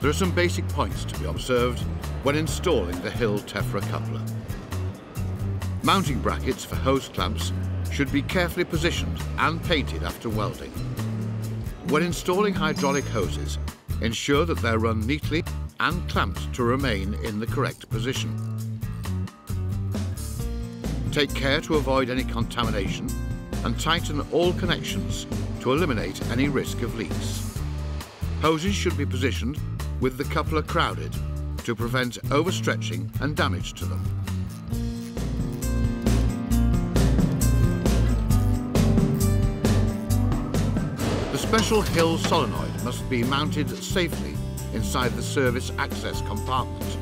There are some basic points to be observed when installing the Hill Tefra coupler. Mounting brackets for hose clamps should be carefully positioned and painted after welding. When installing hydraulic hoses, ensure that they're run neatly and clamped to remain in the correct position. Take care to avoid any contamination and tighten all connections to eliminate any risk of leaks. Hoses should be positioned with the coupler crowded to prevent overstretching and damage to them. The special Hill solenoid must be mounted safely inside the service access compartment.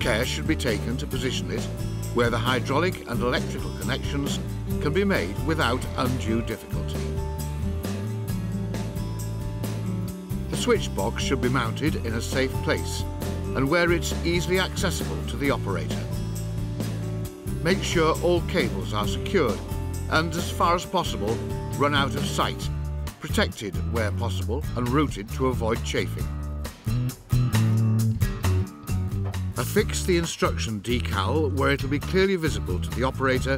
Care should be taken to position it where the hydraulic and electrical connections can be made without undue difficulty. Switch box should be mounted in a safe place and where it's easily accessible to the operator. Make sure all cables are secured and, as far as possible, run out of sight, protected where possible and routed to avoid chafing. Affix the instruction decal where it'll be clearly visible to the operator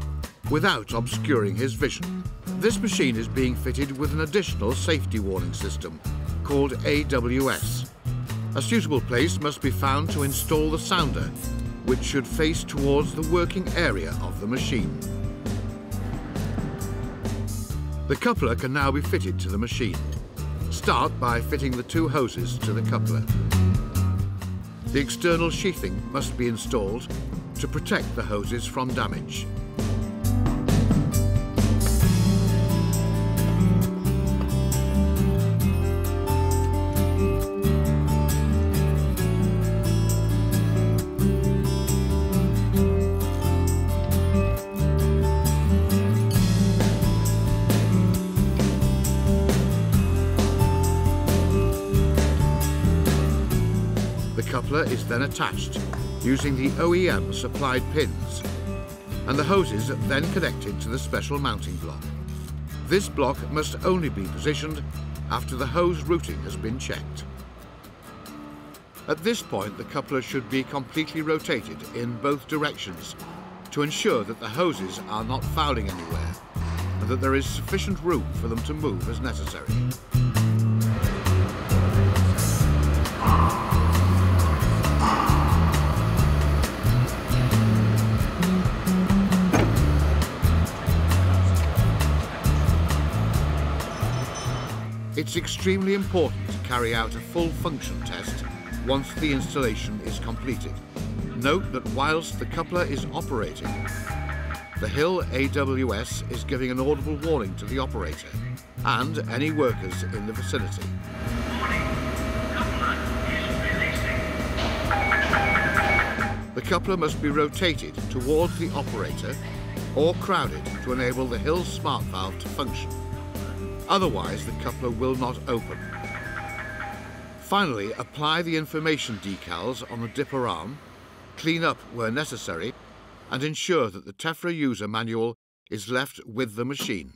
without obscuring his vision. This machine is being fitted with an additional safety warning system called AWS. A suitable place must be found to install the sounder, which should face towards the working area of the machine. The coupler can now be fitted to the machine. Start by fitting the two hoses to the coupler. The external sheathing must be installed to protect the hoses from damage. Coupler is then attached using the OEM supplied pins and the hoses are then connected to the special mounting block. This block must only be positioned after the hose routing has been checked. At this point the coupler should be completely rotated in both directions to ensure that the hoses are not fouling anywhere and that there is sufficient room for them to move as necessary. It's extremely important to carry out a full function test once the installation is completed. Note that whilst the coupler is operating, the Hill AWS is giving an audible warning to the operator and any workers in the vicinity. The coupler must be rotated towards the operator or crowded to enable the Hill smart valve to function. Otherwise, the coupler will not open. Finally, apply the information decals on the dipper arm, clean up where necessary, and ensure that the Tefra user manual is left with the machine.